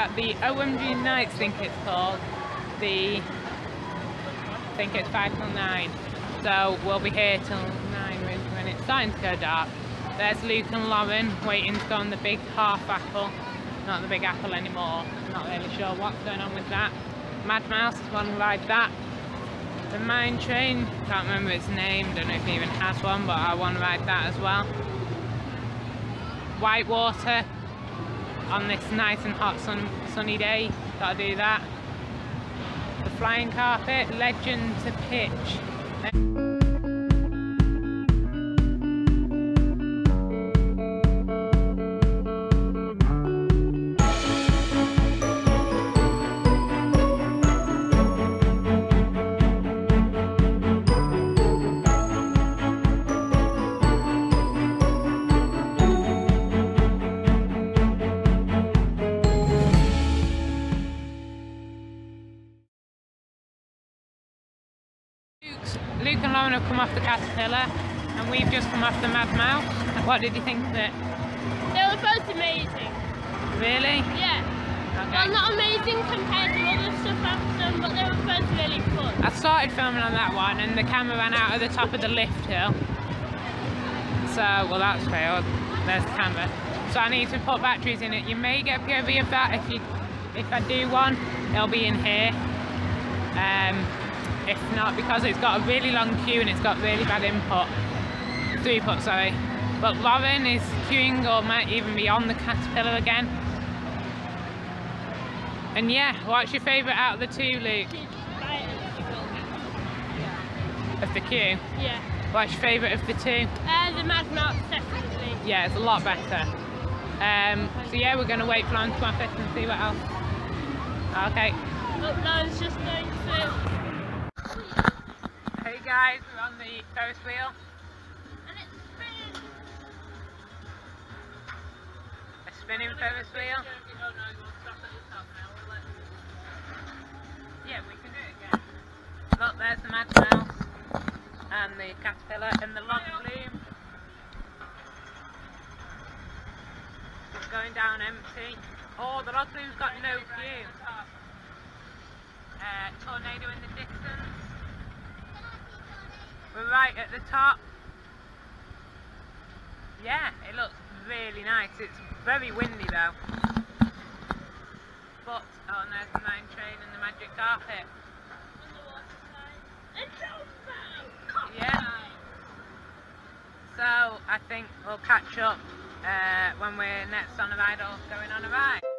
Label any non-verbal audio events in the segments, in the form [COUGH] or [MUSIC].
at the OMG Nights, I think it's called. The, I think it's 5 till 9. So we'll be here till 9 when it's starting to go dark. There's Luke and Lauren waiting to go on the big half apple. Not the big apple anymore. Not really sure what's going on with that. Mad Mouse is one ride that. The mine train, can't remember its name, don't know if it even has one, but I want to ride that as well. Whitewater on this nice and hot sun, sunny day, gotta do that. The flying carpet, legend to Pitch. Off the Caterpillar and we've just come off the Mad Mouse. What did you think of it? They were both amazing. Really? Yeah. Okay. Well, not amazing compared to other stuff I've done, but they were both really fun. I started filming on that one and the camera ran out of the top of the lift hill. So, well that's failed. There's the camera. So I need to put batteries in it. You may get POV of that if you if I do one, it'll be in here. Um, if not, because it's got a really long queue and it's got really bad input. Throughput, sorry. But Lauren is queuing or might even be on the Caterpillar again. And yeah, what's your favourite out of the two, Luke? Of the queue? Yeah. What's your favourite of the two? Uh, the Mouse, definitely. Yeah, it's a lot better. Um, so yeah, we're going to wait for Lauren to come and see what else. Okay. It's just going through. Guys, we're on the Ferris wheel. And it's spinning. A spinning Ferris wheel. Yeah, we can do it again. Look, there's the Mad Mouse and the Caterpillar and the Log Flume. Just going down empty. Oh, the Log Flume's got no queue. Uh, tornado in the distance. We're right at the top. Yeah, it looks really nice. It's very windy though. But, oh, and there's the mine train and the magic carpet. Yeah. So, I think we'll catch up uh, when we're next on a ride or going on a ride.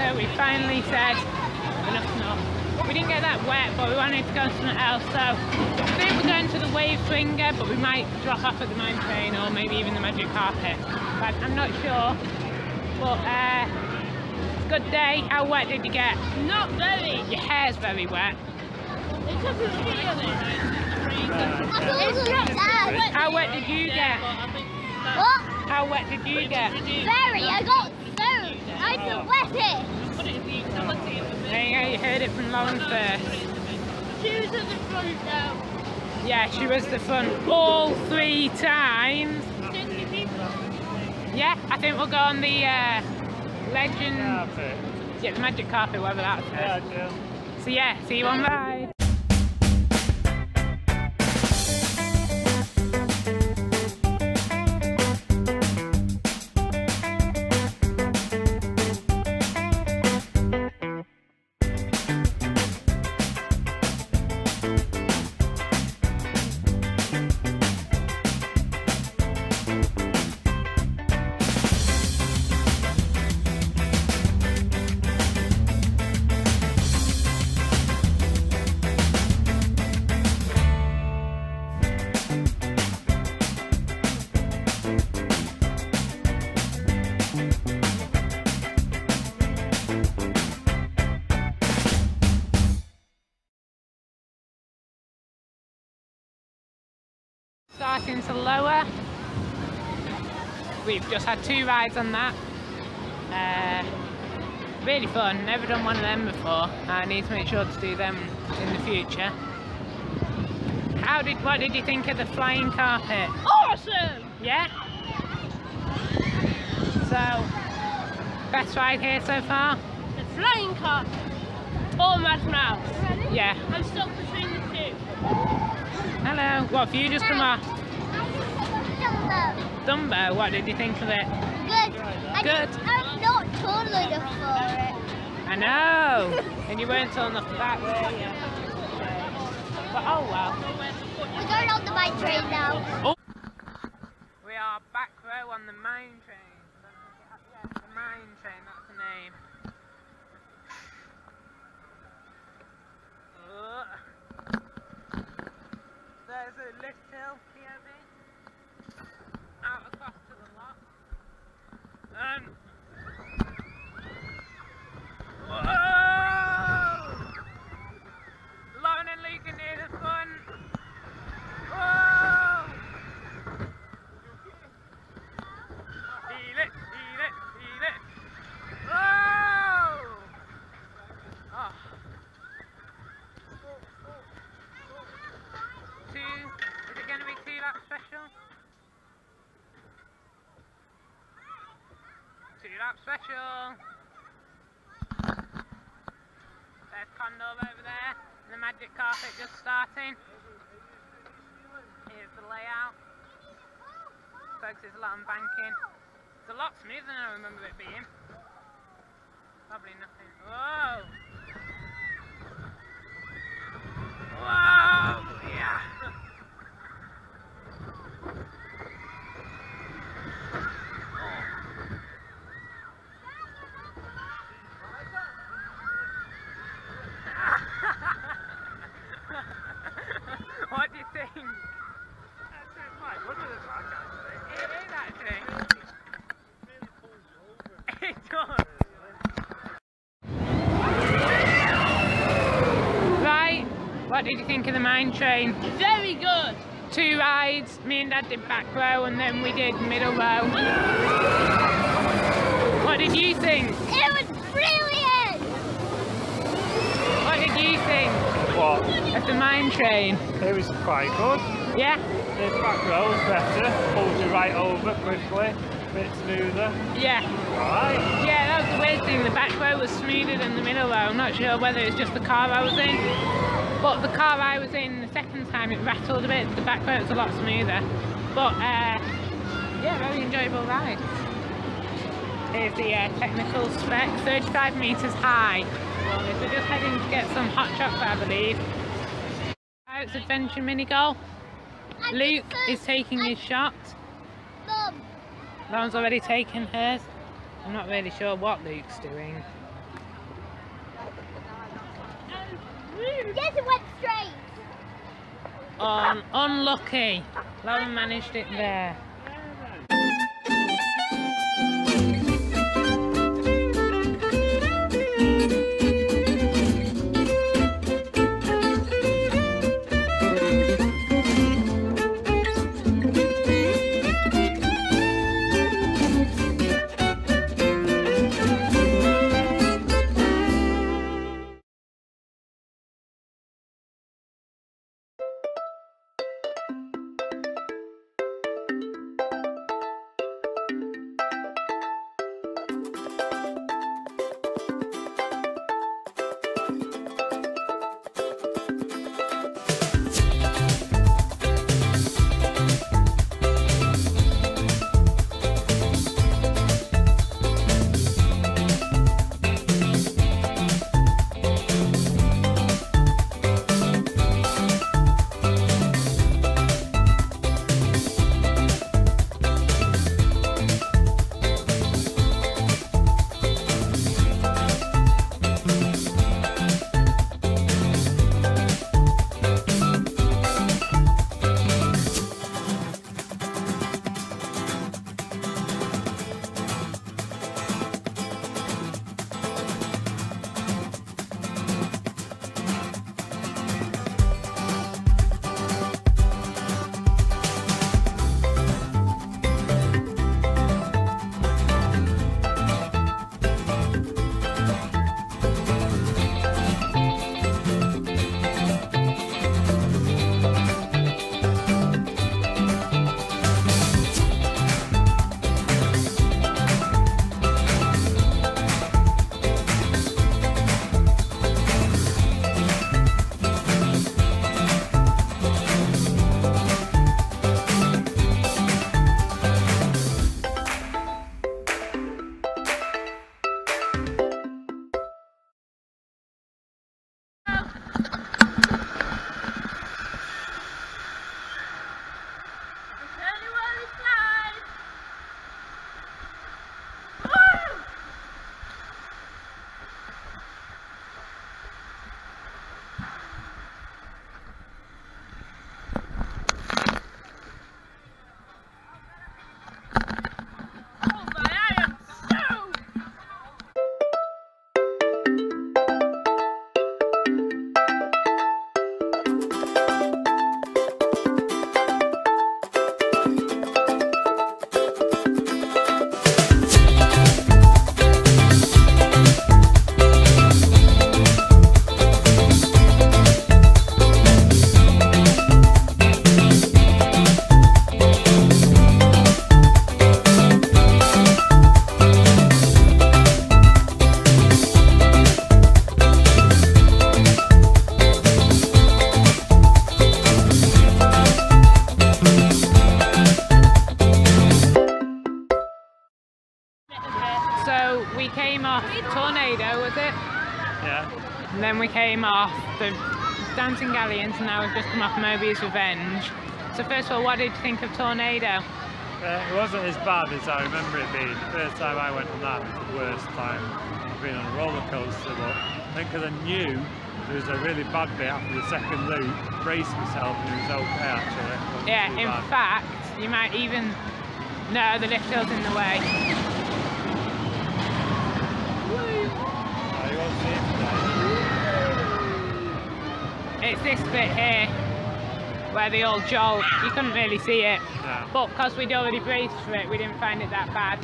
Whitewater, we finally said enough's enough. We didn't get that wet, but we wanted to go somewhere else, so I think we're going to the Wave Swinger, but we might drop off at the Mine Train or maybe even the Magic Carpet. But I'm not sure. But uh, good day. How wet did you get? Not very. Your hair's very wet. It doesn't feel it. How wet did you get? What? How wet did you get? Very. I got so. I feel wetted. There you go, you heard it from Lauren first. Shoes at the front though. Yeah, she was the front all three times. Yeah, I think we'll go on the uh, legend, Carpet. yeah, the magic carpet, whatever that's. Yeah, Jill. So yeah, see you on ride. We've just had two rides on that. Uh, really fun, never done one of them before. I need to make sure to do them in the future. How did, what did you think of the flying carpet? Awesome. Yeah? So, best ride here so far? The flying carpet. Or Mad Mouse. Yeah. I'm stuck between the two. Hello. What, have you just come off? Dumbo, uh, what did you think of it? Good. I Good. I'm not tall enough for it. I know! and you weren't tall enough for that, were you? But oh well. We're going on the mine train now. Oh. We are back row on the mine train. Yeah, the mine train, that's the name. Oh. There's a lift hill, POV. Out across to the lot. And Whoa! Lauren and Luke are near the front. Whoa! Feel it, feel it, feel it. Whoa! Oh. Two, is it going to be two lap special? Two special. There's Condor over there. The magic carpet just starting. Here's the layout. Folks, there's a lot of banking. It's a lot smoother than I remember it being. Probably nothing. Whoa! Whoa! Yeah! what do you think? It is actually. It does. Right, what did you think of the mine train? Very good. Two rides, me and Dad did back row and then we did middle row. What did you think? It was brilliant. What did you think What? of the mine train? It was quite good. Yeah? The back row was better. Pulls you right over quickly. Bit smoother. Yeah. Right. Yeah, that was the weird thing. The back row was smoother than the middle row. I'm not sure whether it's just the car I was in. But the car I was in the second time, it rattled a bit. The back was a lot smoother. But, uh, yeah, very enjoyable ride. Here's the uh, technical spec, 35 metres high. So we're just heading to get some hot chocolate, I believe. It's Adventure Mini Golf. Luke is taking his shot. Mum, Lauren's already taken hers. I'm not really sure what Luke's doing. Yes, it went straight. Um, unlucky. Lauren managed it there. And now we've just come off Moby's Revenge. So first of all, what did you think of Tornado? Uh, it wasn't as bad as I remember it being. The first time I went on that was the worst time I've been on a roller coaster. But I think because I knew there was a really bad bit after the second loop, braced myself and it was okay actually. It Yeah, in bad. fact, you might even... No, the lift hill's in the way. Oh, you won't see it today. It's this bit here, where they all jolt. You couldn't really see it. No. But because we'd already braced for it, we didn't find it that bad.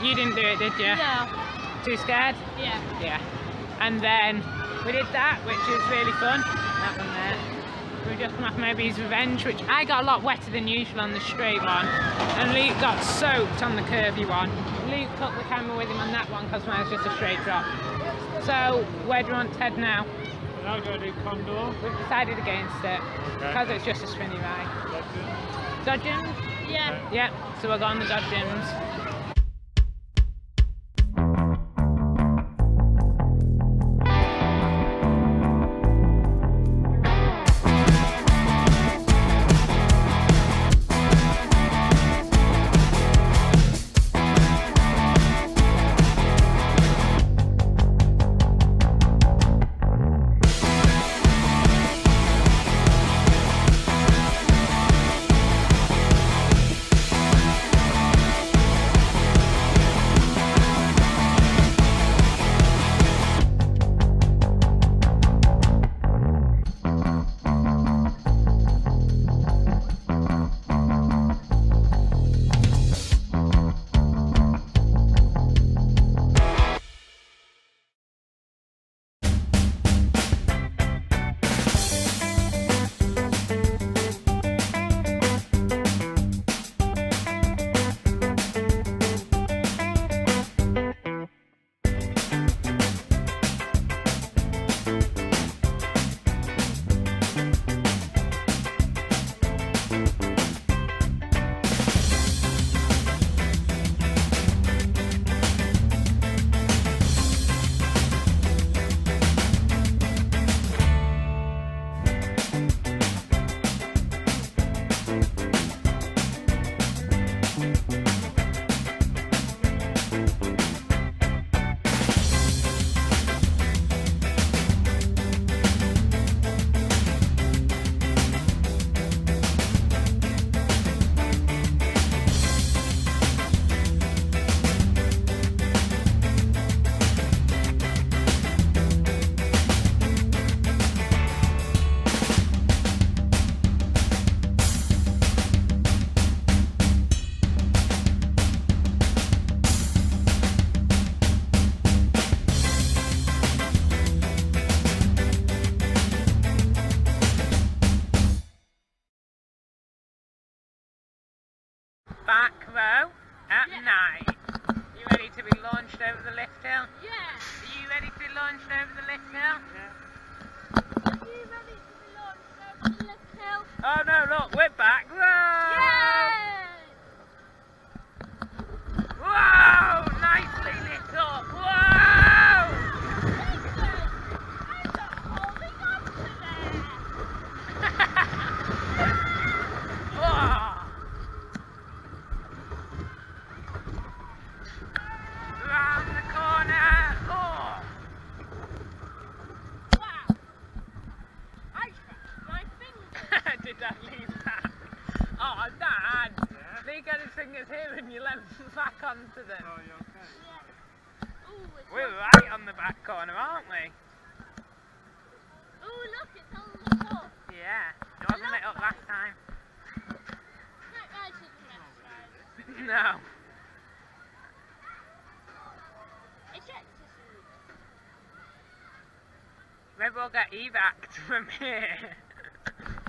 You didn't do it, did you? No. Too scared? Yeah. Yeah. And then we did that, which was really fun. That one there. We just come off Moby's Revenge, which I got a lot wetter than usual on the straight one. And Luke got soaked on the curvy one. Luke took the camera with him on that one because mine was just a straight drop. So, where do you want to head now? Now go do Condor. We've decided against it Okay. because it's just a spinny ride. Dodgems? Yeah. Yeah, so we'll go on the Dodgems. Maybe we'll get evac'd [LAUGHS] from here.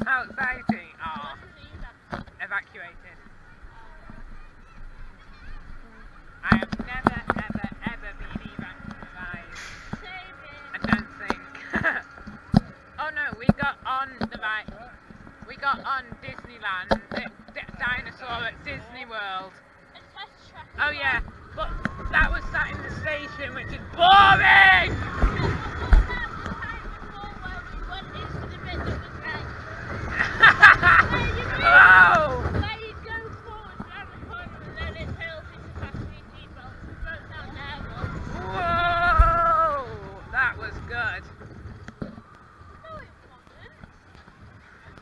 How exciting. Oh, evacuated. I have never, ever, ever been evac from don't think. [LAUGHS] oh no, we got on the right. We got on Disneyland, the dinosaur at Disney World. Oh yeah, but that was sat in the station, which is boring. oh! Whoa! That was good.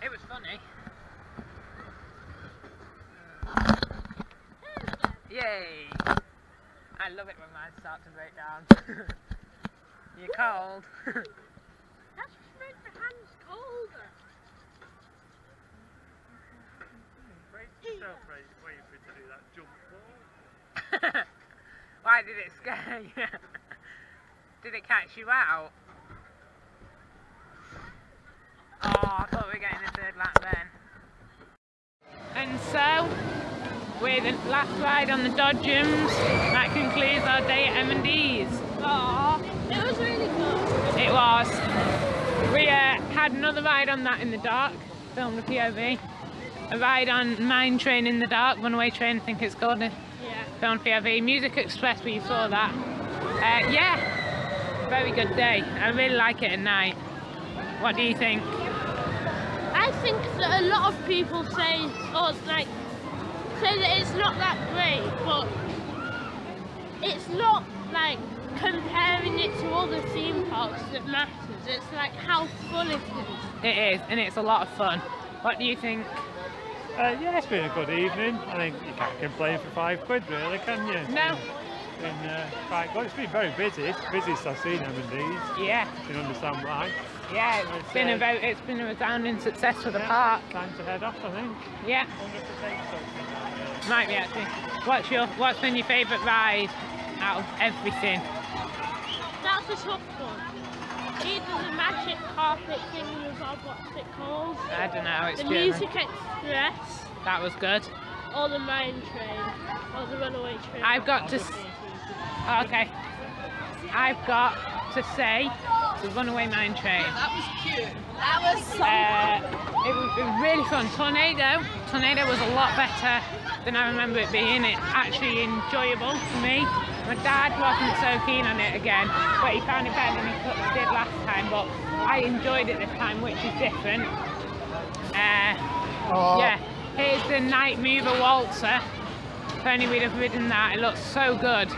It was funny. Yay! I love it when mine start to break down. You're cold. Brace yourself, Ray, waiting for it to do that jump ball. Why did it scare you? Catch you out? Oh, I thought we were getting a third lap then. And so, with the last ride on the Dodgems, that concludes our day at M&D's. It was really good. It was. We uh, had another ride on that in the dark, filmed the POV. A ride on Mine Train in the Dark, Runaway Train, I think it's called. uh, Yeah. Filmed POV. Music Express, where you saw that. Uh, yeah, very good day. I really like it at night. What do you think? I think that a lot of people say, or like, say that it's not that great, but it's not like comparing it to other theme parks that matters. It's like how full it is. It is, and it's a lot of fun. What do you think? Uh, yeah, it's been a good evening. I think you can't complain for five quid, really, can you? No. It's been uh, quite good. It's been very busy. It's the busiest I've seen M&D's. Yeah, You can understand why. yeah. It's I'd been a say- very, it's been a resounding success for the Yeah, park. Time to head off, I think. Yeah, 100% something. might be actually. What's your, what's been your favourite ride out of everything? That's a tough one. Either the magic carpet thing with what's it called? I don't know. It's The German. Music Express That was good. or the Mine Train or the Runaway Train. I've got to. S- Okay. I've got to say the Runaway Mine Train. That was cute. That was so Uh, it, was, really fun. Tornado. Tornado was a lot better than I remember it being. It actually enjoyable for me. My dad wasn't so keen on it again, but he found it better than he did last time. But I enjoyed it this time, which is different. Uh, yeah, here's the Night Mover Waltzer. If only we'd have ridden that, it looks so good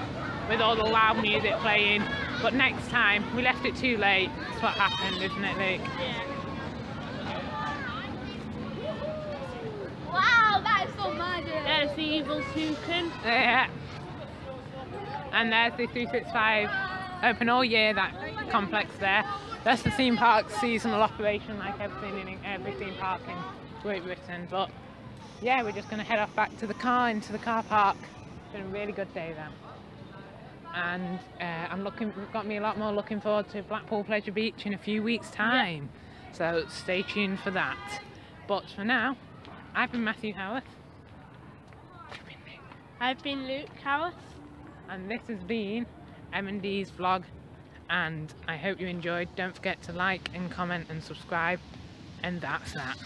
with all the loud music playing. But next time, we left it too late. That's what happened, isn't it, Luke? Yeah. Wow, that is so magic. There's the Evil Toucan. Yeah. And there's the 365 open all year, that complex there. That's the theme park seasonal operation like everything in every theme park in Great Britain. But yeah, we're just going to head off back to the car, into the car park. It's been a really good day then. And uh, I'm looking, got me a lot more looking forward to Blackpool Pleasure Beach in a few weeks' time. So stay tuned for that. But for now, I've been Matthew Howarth. I've been Nick I've been Luke Howarth. and this has been M&D's vlog and I hope you enjoyed don't forget to like and comment and subscribe and that's that